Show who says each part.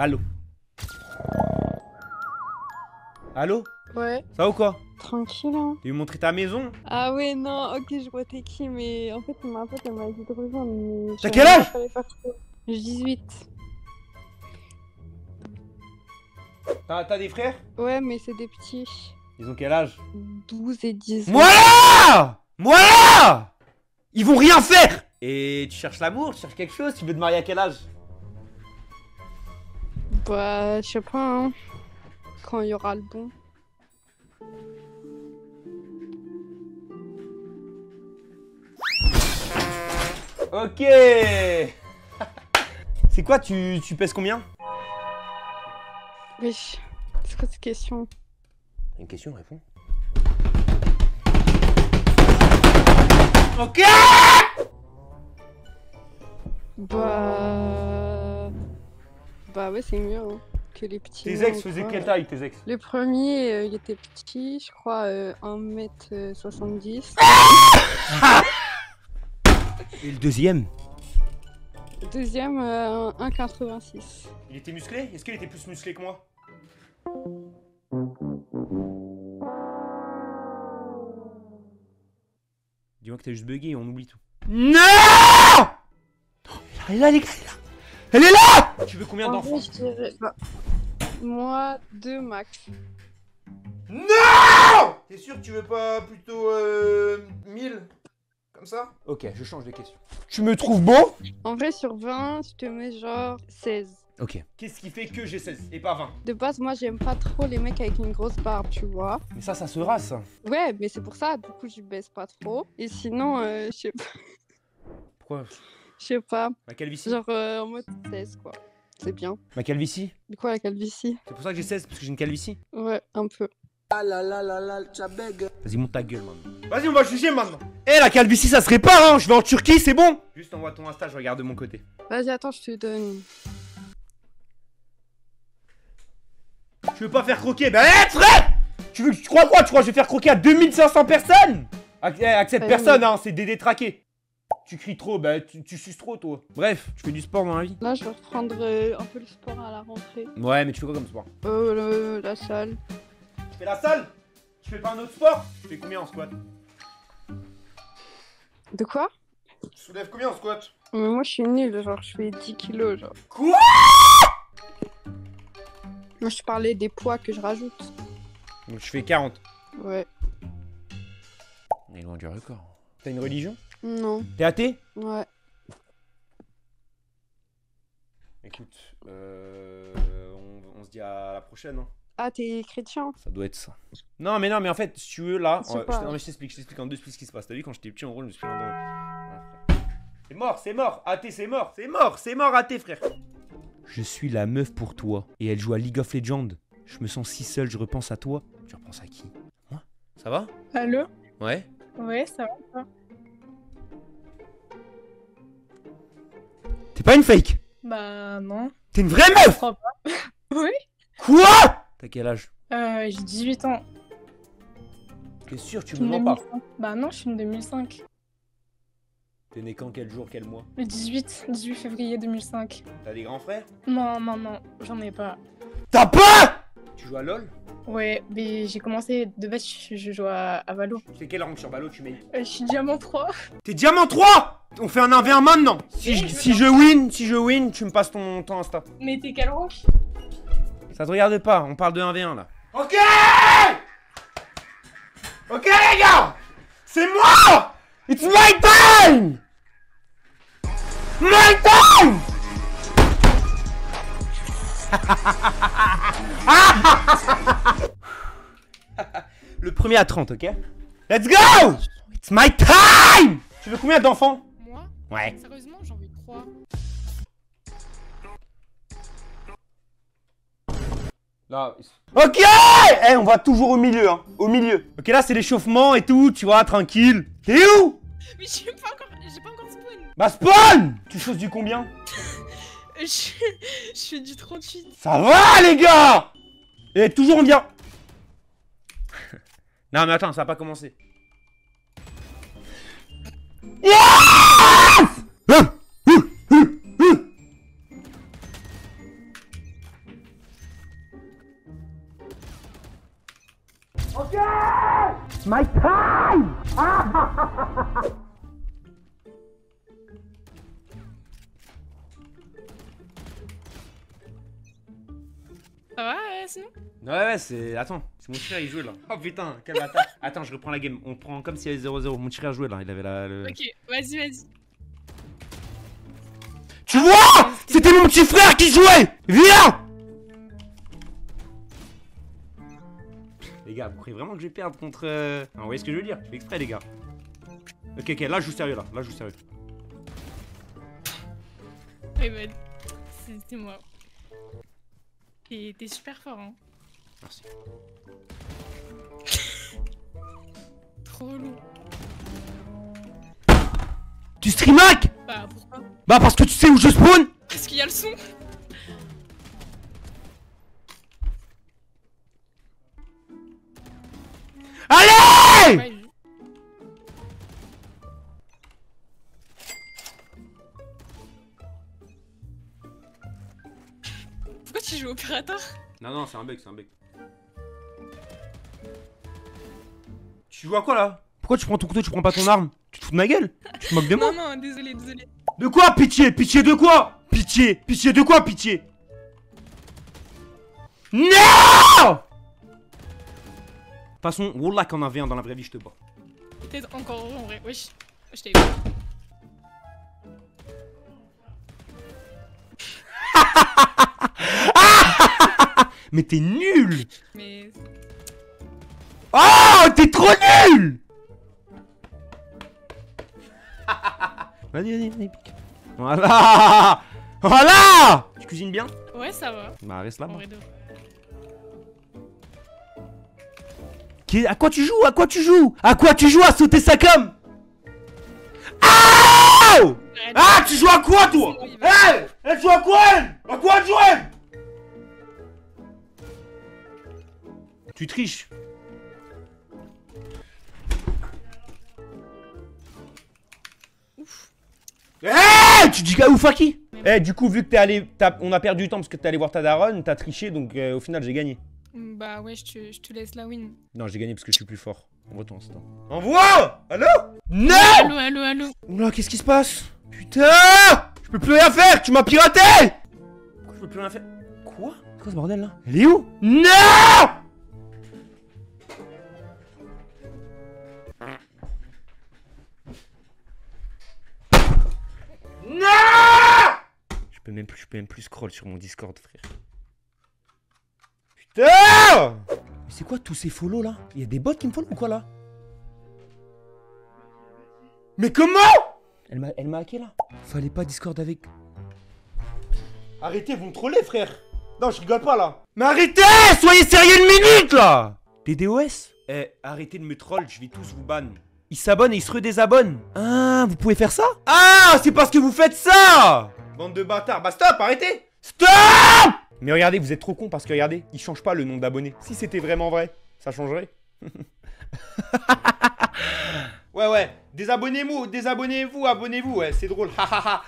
Speaker 1: Allô Allô
Speaker 2: Ouais,
Speaker 1: Ça va ou quoi
Speaker 2: tranquille. Hein.
Speaker 1: Tu veux montrer ta maison
Speaker 2: Ah ouais, non, ok, je vois t'es qui, mais en fait, ma pote, elle m'a dit de rejoindre. mais
Speaker 1: T'as quel âge.
Speaker 2: J'ai 18.
Speaker 1: T'as t'as des frères
Speaker 2: Ouais, mais c'est des petits.
Speaker 1: Ils ont quel âge
Speaker 2: 12 et 10.
Speaker 1: Voilà Voilà Ils vont rien faire Et tu cherches l'amour, tu cherches quelque chose, tu veux te marier à quel âge
Speaker 2: Bah, je sais pas, hein. Quand il y aura le bon.
Speaker 1: Ok C'est quoi, tu, tu pèses combien?
Speaker 2: Oui. C'est quoi cette question?
Speaker 1: Une question, réponds. Ok
Speaker 2: Bah. Bah ouais, c'est mieux hein, que les petits.
Speaker 1: Tes ex faisaient quelle taille, tes ex?
Speaker 2: Le premier, euh, il était petit, je crois euh, 1m70.
Speaker 1: Et le deuxième?
Speaker 2: Le deuxième, euh, 1,86.
Speaker 1: Il était musclé? Est-ce qu'il était plus musclé que moi? Dis-moi que t'as juste bugué et on oublie tout. Non est là, les gars, elle est là Elle est là Tu veux combien
Speaker 2: En
Speaker 1: d'enfants
Speaker 2: vrai, je dirais. Bah, moi, deux max.
Speaker 3: Non T'es sûr que tu veux pas plutôt euh, 1000 Comme ça?
Speaker 1: Ok, je change de question. Tu me trouves beau?
Speaker 2: En vrai, sur 20, je te mets genre 16.
Speaker 1: Ok. Qu'est-ce qui fait que j'ai 16 et pas 20
Speaker 2: De base, moi, j'aime pas trop les mecs avec une grosse barbe, tu vois.
Speaker 1: Mais ça, ça se rase, ça.
Speaker 2: Ouais, mais c'est pour ça, du coup, je baisse pas trop. Et sinon, euh, je sais pas.
Speaker 1: Pourquoi?
Speaker 2: Je sais pas.
Speaker 1: Ma calvitie
Speaker 2: Genre euh, en mode 16, quoi. C'est bien.
Speaker 1: Ma calvitie
Speaker 2: De quoi la calvitie?
Speaker 1: C'est pour ça que j'ai 16, parce que j'ai une calvitie
Speaker 2: Ouais, un peu.
Speaker 1: Vas-y, monte ta gueule maintenant. Vas-y, on va juger maintenant. Eh, la calvitie, ça serait pas, hein Je vais en Turquie, c'est bon Juste envoie ton Insta, je regarde de mon côté.
Speaker 2: Vas-y, attends, je te donne.
Speaker 1: Tu veux pas faire croquer? Ben, eh, frère tu, veux, tu crois quoi? Tu crois que je vais faire croquer à 2500 personnes? Eh, Accepte
Speaker 2: Ouais,
Speaker 1: personne, hein, c'est des détraqués. Tu cries trop, bah tu, tu suces trop, toi. Bref, tu fais du sport dans la vie
Speaker 2: Là, je vais reprendre euh, un peu le sport à la rentrée.
Speaker 1: Ouais, mais tu fais quoi comme sport?
Speaker 2: Euh, le- la salle.
Speaker 1: Tu fais la salle? Tu fais pas un autre sport? Tu fais combien en squat?
Speaker 2: De quoi?
Speaker 3: Tu soulèves combien en squat?
Speaker 2: Mais moi, je suis nulle, genre, je fais 10 kilos, genre.
Speaker 1: Quoi?
Speaker 2: Moi, je parlais des poids que je rajoute.
Speaker 1: Donc je fais 40.
Speaker 2: Ouais.
Speaker 1: On est loin du record. T'as une religion?
Speaker 2: Non.
Speaker 1: T'es athée?
Speaker 2: Ouais.
Speaker 1: Écoute, euh, on, on se dit à la prochaine. Hein.
Speaker 2: Ah, t'es chrétien?
Speaker 1: Ça doit être ça. Non, mais non, mais en fait, si tu veux, là. Euh, je, non, mais je t'explique, je t'explique en deux ce qui se passe. T'as vu, quand j'étais petit, en gros, je me suis dans. Frère. C'est mort, c'est mort. Athée, c'est mort, c'est mort, c'est mort, athée, frère. Je suis la meuf pour toi. Et elle joue à League of Legends. Je me sens si seul, je repense à toi. Tu repenses à qui? Moi? Ça va?
Speaker 4: Allô?
Speaker 1: Ouais
Speaker 4: Ouais, ça va.
Speaker 1: T'es pas une fake
Speaker 4: Bah non.
Speaker 1: T'es une vraie
Speaker 4: Je
Speaker 1: meuf
Speaker 4: crois pas. oui
Speaker 1: Quoi T'as quel âge
Speaker 4: euh, J'ai 18 ans.
Speaker 1: T'es sûr, tu me
Speaker 4: en
Speaker 1: mens pas
Speaker 4: 2005. Bah non, je suis en 2005.
Speaker 1: T'es né quand, quel jour, quel mois
Speaker 4: Le 18, 18 février 2005.
Speaker 1: T'as des grands frères
Speaker 4: Non, non, non, j'en ai pas.
Speaker 1: T'as pas Tu joues à LoL
Speaker 4: Ouais, mais j'ai commencé de base, je, je joue à, à Valo.
Speaker 1: C'est quel rang sur Valo tu mets
Speaker 4: Euh, je suis diamant 3.
Speaker 1: T'es diamant 3 On fait un 1v1 maintenant si je, si je win, si je win, tu me passes ton, ton Insta.
Speaker 4: Mais t'es quel rank?
Speaker 1: Ça te regarde pas, on parle de 1v1 là.
Speaker 3: Ok! Ok les gars!
Speaker 1: C'est moi! It's my time! My time! Le premier à 30, ok? Let's go! It's my time! Tu veux combien d'enfants? Ouais.
Speaker 5: Sérieusement, j'en veux trois.
Speaker 1: Là. Ok Eh, on va toujours au milieu, hein. Au milieu. Ok, là, c'est l'échauffement et tout, tu vois, tranquille. T'es où
Speaker 5: Mais j'ai pas encore, j'ai pas encore spawn.
Speaker 1: Bah, spawn Tu choses du combien
Speaker 5: Je, je fais du 38.
Speaker 1: Ça va, les gars Et toujours on vient. non, mais attends, ça a pas commencé. Yes
Speaker 5: Ça va, euh, sinon
Speaker 1: Ouais, ouais, c'est. Attends, c'est mon frère, il jouait là. Oh putain, quel bâtard. Attends, je reprends la game. On prend comme s'il y avait 0-0. Mon petit frère jouait là, il avait la. le-
Speaker 5: Ok, vas-y, vas-y.
Speaker 1: Tu vois C'était mon petit frère qui jouait Viens Les gars, vous croyez vraiment que je vais perdre contre. euh, Ah, vous voyez ce que je veux dire? Je fais exprès, les gars. Ok, ok, là je joue sérieux là. Là je joue sérieux.
Speaker 5: Ouais, bah, c'est c'est moi. T'es t'es super fort, hein.
Speaker 1: Merci.
Speaker 5: Trop relou.
Speaker 1: Tu stream hack?
Speaker 5: Bah, pourquoi?
Speaker 1: Bah parce que tu sais où je spawn
Speaker 5: Parce qu'il y a le son
Speaker 1: Allez Non, non, c'est un bug, c'est un bug. Tu joues à quoi là? Pourquoi tu prends ton couteau, tu prends pas ton arme? Tu te fous de ma gueule? Tu te moques de moi?
Speaker 5: Non, non, désolé, désolé.
Speaker 1: De quoi? Pitié Pitié de quoi? Pitié Pitié de quoi pitié? Non De toute façon, Wallah qu'on en avait un dans la vraie vie, je te bats.
Speaker 5: Peut-être encore en vrai. Wesh, je t'ai.
Speaker 1: Mais t'es nul.
Speaker 5: Mais
Speaker 1: Oh T'es trop nul. Vas-y, vas-y, vas-y, pique. Voilà. Voilà. Tu cuisines bien?
Speaker 5: Ouais, ça va.
Speaker 1: Bah reste là.
Speaker 5: Vrai.
Speaker 1: Qui- À quoi tu joues? À quoi tu joues? À quoi tu joues à sauter sa com? Ah. Ah tu joues à quoi toi?
Speaker 5: Va-
Speaker 1: Elle Elle joue à quoi elle? À quoi elle? Tu triches.
Speaker 5: Ouf.
Speaker 1: Eh Tu dis qu'à ouf à qui Eh du coup vu que t'es allé On a perdu du temps parce que t'es allé voir ta daronne T'as triché donc euh, au final j'ai gagné.
Speaker 5: Bah ouais, je te, je te laisse la win.
Speaker 1: Non j'ai gagné parce que je suis plus fort. Envoie ton instant. Envoie Allô? Non!
Speaker 5: Allô, allô, allô.
Speaker 1: Oula, qu'est-ce qui se passe? Putain! Je peux plus rien faire Tu m'as piraté! Pourquoi je peux plus rien faire. Quoi? C'est quoi ce bordel là? Elle est où? Non peux même plus, je peux même plus scroll sur mon Discord, frère. Putain Mais c'est quoi tous ces follow là? Il y a des bots qui me follow ou quoi là? Mais comment? Elle m'a, elle m'a hacké là. Fallait pas Discord avec. Arrêtez, vous me trollez, frère. Non, je rigole pas là. Mais arrêtez Soyez sérieux une minute là Des DOS Eh, arrêtez de me troll, je vais tous vous ban. Ils s'abonnent et ils se redésabonnent. Ah, vous pouvez faire ça? Ah, c'est parce que vous faites ça Bande de bâtards. Bah stop, arrêtez Stop Mais regardez, vous êtes trop cons parce que regardez, ils changent pas le nom d'abonnés. Si c'était vraiment vrai, ça changerait. ouais, ouais. Désabonnez-vous, désabonnez-vous, abonnez-vous. Ouais, c'est drôle. Ha ha ha.